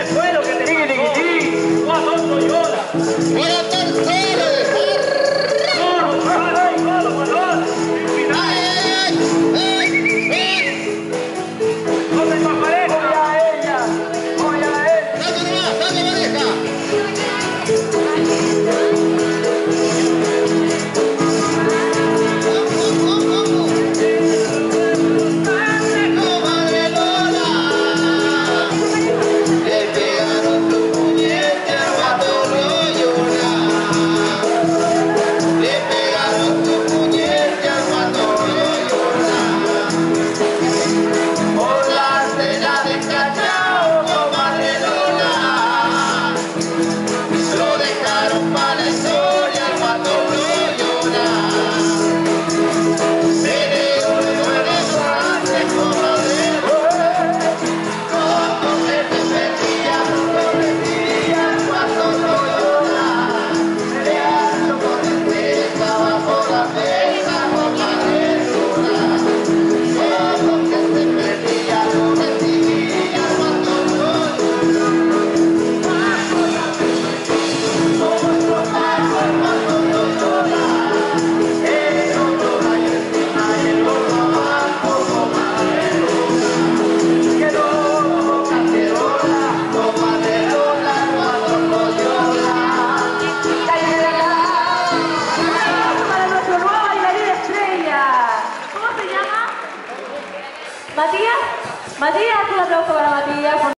Venezuela que te María, María, que la aplauso para Matías.